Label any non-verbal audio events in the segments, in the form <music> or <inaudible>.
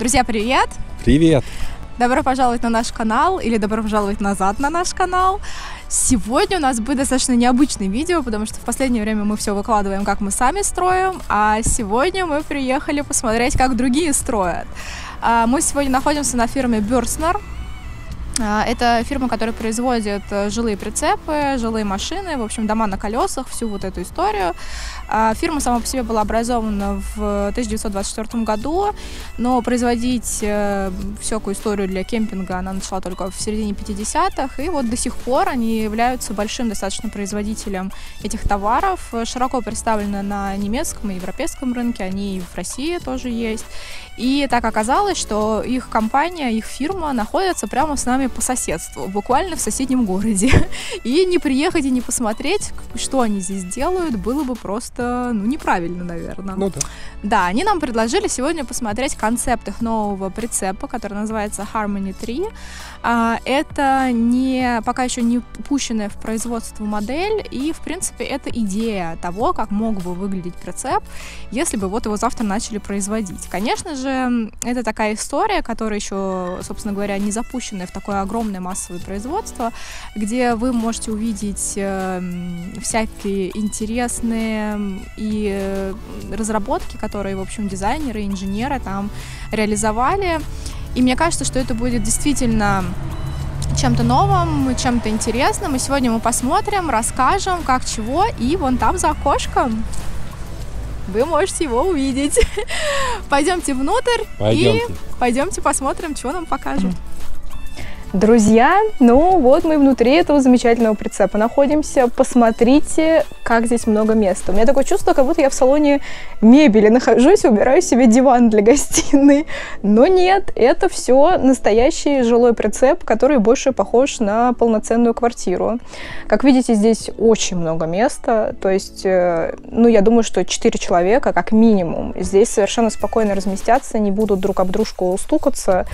Друзья, привет! Привет! Добро пожаловать на наш канал или добро пожаловать назад на наш канал. Сегодня у нас будет достаточно необычное видео, потому что в последнее время мы все выкладываем, как мы сами строим, а сегодня мы приехали посмотреть, как другие строят. А, мы сегодня находимся на фирме Бёрснер. А, это фирма, которая производит э, жилые прицепы, жилые машины, в общем, дома на колесах, всю вот эту историю. А, фирма сама по себе была образована в 1924 году, но производить э, всякую историю для кемпинга она начала только в середине 50-х, и вот до сих пор они являются большим достаточно производителем этих товаров, широко представлены на немецком и европейском рынке, они и в России тоже есть. И так оказалось, что их компания, их фирма находится прямо с нами по соседству, буквально в соседнем городе. <laughs> И не приехать и не посмотреть, что они здесь делают, было бы просто, ну, неправильно, наверное. Ну да. Да, они нам предложили сегодня посмотреть концепт их нового прицепа, который называется Harmony 3. А, это не, пока еще не пущенная в производство модель, и, в принципе, это идея того, как мог бы выглядеть прицеп, если бы вот его завтра начали производить. Конечно же, это такая история, которая еще, собственно говоря, не запущенная в такое огромное массовое производство, где вы можете увидеть э, всякие интересные и э, разработки, которые, в общем, дизайнеры, инженеры там реализовали. И мне кажется, что это будет действительно чем-то новым, чем-то интересным. И сегодня мы посмотрим, расскажем, как чего. И вон там за окошком вы можете его увидеть. <laughs> Пойдемте внутрь Пойдемте. и пойдемте посмотрим, что нам покажут. Друзья, ну вот мы внутри этого замечательного прицепа находимся. Посмотрите, как здесь много места. У меня такое чувство, как будто я в салоне мебели нахожусь, убираю себе диван для гостиной. Но нет, это все настоящий жилой прицеп, который больше похож на полноценную квартиру. Как видите, здесь очень много места. То есть, э, ну, я думаю, что 4 человека, как минимум, здесь совершенно спокойно разместятся, не будут друг об дружку стукаться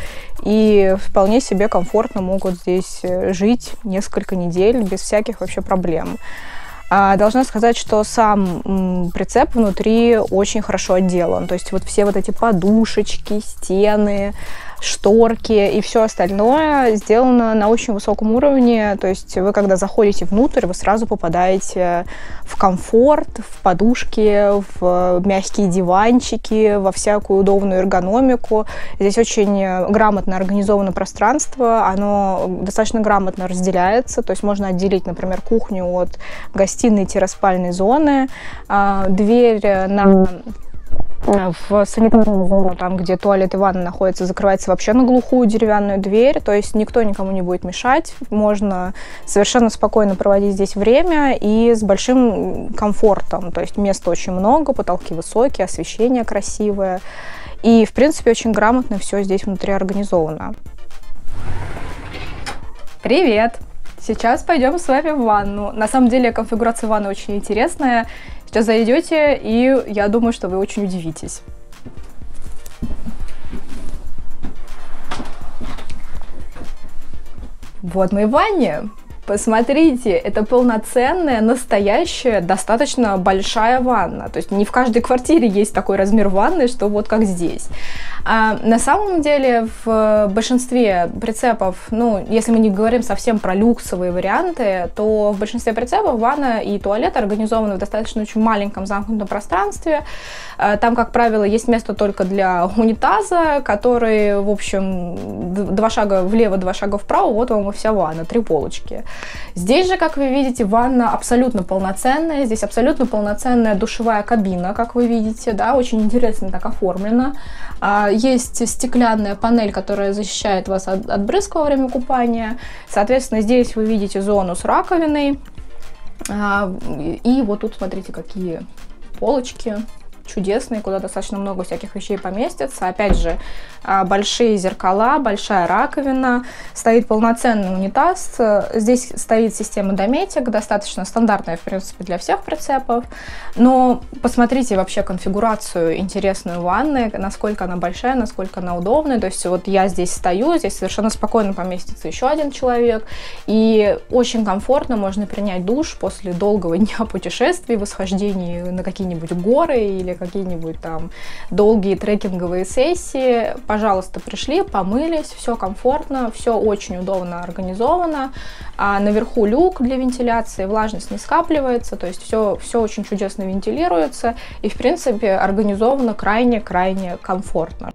и вполне себе комфортно могут здесь э, жить несколько недель без всяких вообще проблем. А, должна сказать, что сам прицеп внутри очень хорошо отделан. То есть вот все вот эти подушечки, стены, шторки и все остальное сделано на очень высоком уровне. То есть вы, когда заходите внутрь, вы сразу попадаете в комфорт, в подушки, в мягкие диванчики, во всякую удобную эргономику. Здесь очень грамотно организовано пространство, оно достаточно грамотно разделяется, то есть можно отделить, например, кухню от гостиной-спальной зоны, а, дверь на в санитарную зону, там, где туалет и ванна находятся, закрывается вообще на глухую деревянную дверь, то есть никто никому не будет мешать, можно совершенно спокойно проводить здесь время и с большим комфортом, то есть места очень много, потолки высокие, освещение красивое, и, в принципе, очень грамотно все здесь внутри организовано. Привет! Сейчас пойдем с вами в ванну. На самом деле конфигурация ванны очень интересная. Сейчас зайдете, и я думаю, что вы очень удивитесь. Вот мы в ванне. Посмотрите, это полноценная, настоящая, достаточно большая ванна. То есть не в каждой квартире есть такой размер ванны, что вот как здесь. А на самом деле в большинстве прицепов, ну, если мы не говорим совсем про люксовые варианты, то в большинстве прицепов ванна и туалет организованы в достаточно очень маленьком замкнутом пространстве. А там, как правило, есть место только для унитаза, который, в общем, два шага влево, два шага вправо, вот вам и вся ванна, три полочки. Здесь же, как вы видите, ванна абсолютно полноценная. Здесь абсолютно полноценная душевая кабина, как вы видите, да, очень интересно так оформлена. Есть стеклянная панель, которая защищает вас от, от брызг во время купания. Соответственно, здесь вы видите зону с раковиной. А, и вот тут смотрите, какие полочки чудесный, куда достаточно много всяких вещей поместится. Опять же, а, большие зеркала, большая раковина, стоит полноценный унитаз. Здесь стоит система дометик, достаточно стандартная, в принципе, для всех прицепов. Но посмотрите вообще конфигурацию интересную ванны, насколько она большая, насколько она удобная. То есть вот я здесь стою, здесь совершенно спокойно поместится еще один человек. И очень комфортно можно принять душ после долгого <laughs> дня путешествий, восхождений на какие-нибудь горы или какие-нибудь там долгие трекинговые сессии, пожалуйста, пришли, помылись, все комфортно, все очень удобно организовано. А наверху люк для вентиляции, влажность не скапливается, то есть все, все очень чудесно вентилируется и, в принципе, организовано крайне-крайне комфортно.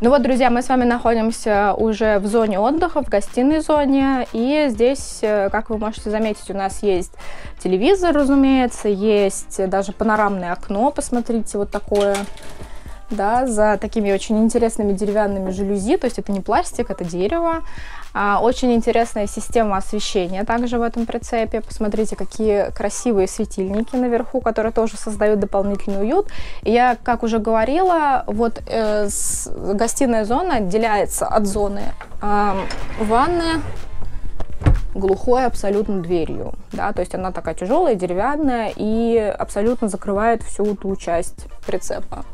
Ну вот, друзья, мы с вами находимся уже в зоне отдыха, в гостиной зоне. И здесь, э, как вы можете заметить, у нас есть телевизор, разумеется, есть даже панорамное окно, посмотрите, вот такое да, за такими очень интересными деревянными жалюзи, то есть это не пластик, это дерево. А, очень интересная система освещения также в этом прицепе. Посмотрите, какие красивые светильники наверху, которые тоже создают дополнительный уют. И я, как уже говорила, вот э, с, гостиная зона отделяется от зоны э, ванны глухой абсолютно дверью, да, то есть она такая тяжелая, деревянная и абсолютно закрывает всю ту часть прицепа.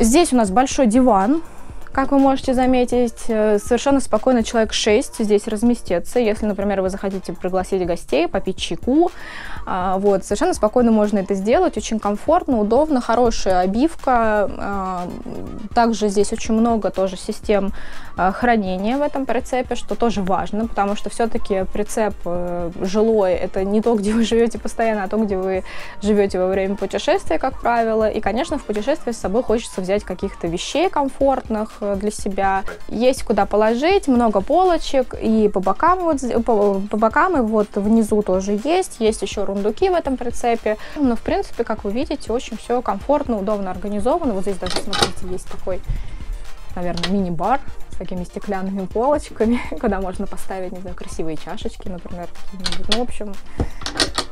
Здесь у нас большой диван, как вы можете заметить, э, совершенно спокойно человек 6 здесь разместится. Если, например, вы захотите пригласить гостей, попить чайку, вот, совершенно спокойно можно это сделать, очень комфортно, удобно, хорошая обивка. А, также здесь очень много тоже систем а, хранения в этом прицепе, что тоже важно, потому что все-таки прицеп э, жилой – это не то, где вы живете постоянно, а то, где вы живете во время путешествия, как правило. И, конечно, в путешествии с собой хочется взять каких-то вещей комфортных, Э, для себя. Есть куда положить, много полочек, и по бокам, вот, по, по бокам и вот внизу тоже есть. Есть еще рундуки в этом прицепе. Но, в принципе, как вы видите, очень все комфортно, удобно организовано. Вот здесь даже, смотрите, есть такой, наверное, мини-бар с такими стеклянными полочками, <laughs> куда можно поставить, не знаю, красивые чашечки, например. Ну, в общем,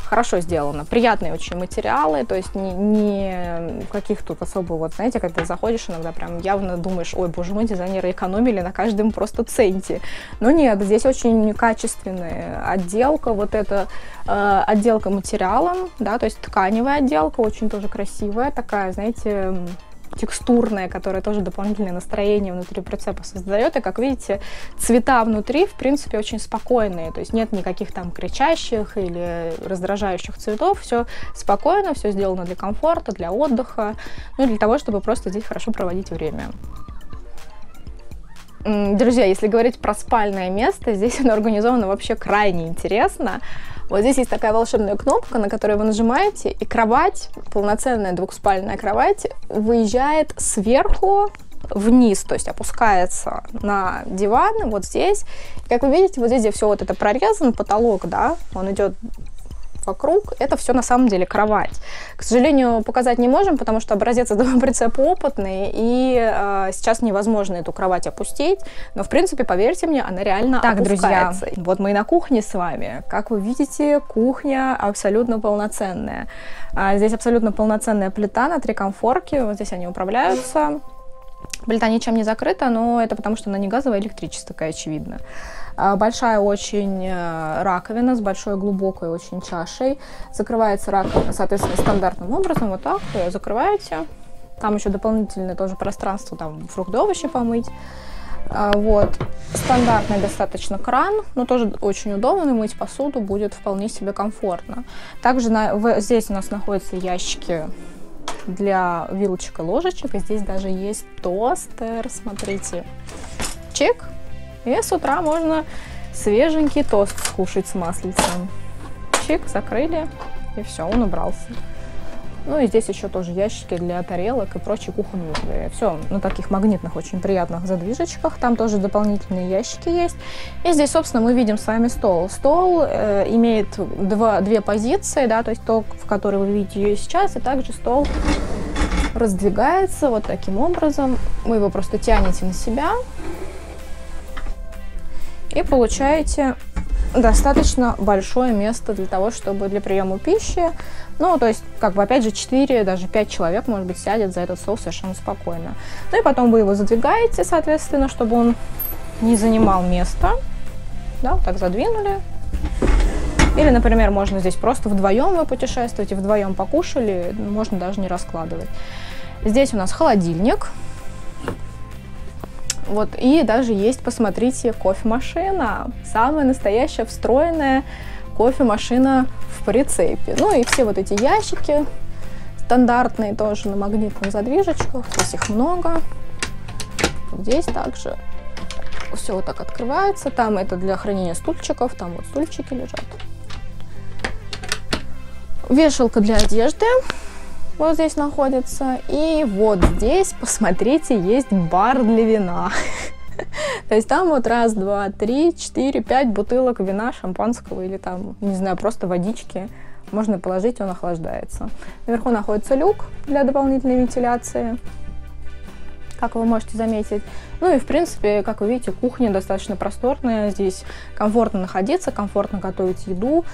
хорошо сделано. Приятные очень материалы, то есть не, не каких тут особо, вот знаете, когда заходишь иногда прям явно думаешь, ой, боже мой, дизайнеры экономили на каждом просто центе. Но нет, здесь очень качественная отделка, вот эта э, отделка материалом, да, то есть тканевая отделка, очень тоже красивая, такая, знаете, текстурная, которая тоже дополнительное настроение внутри прицепа создает. И, как видите, цвета внутри, в принципе, очень спокойные. То есть нет никаких там кричащих или раздражающих цветов. Все спокойно, все сделано для комфорта, для отдыха, ну и для того, чтобы просто здесь хорошо проводить время. Друзья, если говорить про спальное место, здесь оно организовано вообще крайне интересно. Вот здесь есть такая волшебная кнопка, на которую вы нажимаете, и кровать, полноценная двухспальная кровать, выезжает сверху вниз, то есть опускается на диван вот здесь. Как вы видите, вот здесь все вот это прорезан, потолок, да, он идет вокруг, это все на самом деле кровать. К сожалению, показать не можем, потому что образец <laughs> этого прицепа опытный, и э, сейчас невозможно эту кровать опустить, но, в принципе, поверьте мне, она реально Так, друзья, вот мы и на кухне с вами. Как вы видите, кухня абсолютно полноценная. А здесь абсолютно полноценная плита на три комфорки, вот здесь они управляются. Плита ничем не закрыта, но это потому, что она не газовая, а электрическая, очевидно. А, большая очень э, раковина с большой глубокой очень чашей. Закрывается раковина, соответственно, стандартным образом. Вот так ее закрываете. Там еще дополнительное тоже пространство, там фрукты, овощи помыть. А, вот. Стандартный достаточно кран, но тоже очень удобно, мыть посуду будет вполне себе комфортно. Также на, в, здесь у нас находятся ящики для вилочек и ложечек. И здесь даже есть тостер, смотрите. Чек. И с утра можно свеженький тост скушать с маслицем. Чик, закрыли, и все, он убрался. Ну и здесь еще тоже ящики для тарелок и прочей кухонной утвари. Все на таких магнитных, очень приятных задвижечках. Там тоже дополнительные ящики есть. И здесь, собственно, мы видим с вами стол. Стол э, имеет два, две позиции, да, то есть то, в которой вы видите ее сейчас, и также стол раздвигается вот таким образом. Вы его просто тянете на себя и получаете достаточно большое место для того, чтобы для приема пищи. Ну, то есть, как бы, опять же, 4, даже 5 человек, может быть, сядет за этот стол совершенно спокойно. Ну и потом вы его задвигаете, соответственно, чтобы он не занимал место. Да, вот так задвинули. Или, например, можно здесь просто вдвоем вы путешествуете, вдвоем покушали, можно даже не раскладывать. Здесь у нас холодильник. Вот, и даже есть, посмотрите, кофемашина. Самая настоящая, встроенная кофемашина в прицепе. Ну и все вот эти ящики стандартные тоже на магнитных задвижечках. Здесь их много. Здесь также все вот так открывается. Там это для хранения стульчиков, там вот стульчики лежат. Вешалка для одежды вот здесь находится. И вот здесь, посмотрите, есть бар для вина. <laughs> То есть там вот раз, два, три, четыре, пять бутылок вина, шампанского или там, не знаю, просто водички. Можно положить, он охлаждается. Наверху находится люк для дополнительной вентиляции как вы можете заметить. Ну и, в принципе, как вы видите, кухня достаточно просторная. Здесь комфортно находиться, комфортно готовить еду.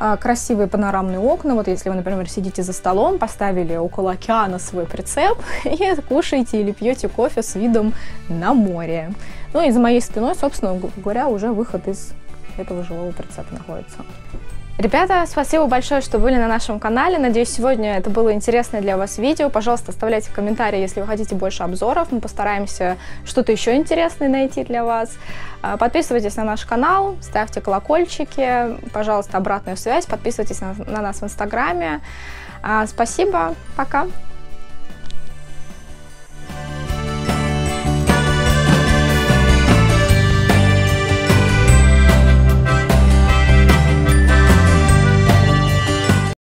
А, красивые панорамные окна. Вот если вы, например, сидите за столом, поставили около океана свой прицеп <laughs> и кушаете или пьете кофе с видом на море. Ну и за моей спиной, собственно говоря, уже выход из этого жилого прицепа находится. Ребята, спасибо большое, что были на нашем канале. Надеюсь, сегодня это было интересное для вас видео. Пожалуйста, оставляйте комментарии, если вы хотите больше обзоров. Мы постараемся что-то еще интересное найти для вас. А, подписывайтесь на наш канал, ставьте колокольчики, пожалуйста, обратную связь, подписывайтесь на, на нас в Инстаграме. А, спасибо, пока!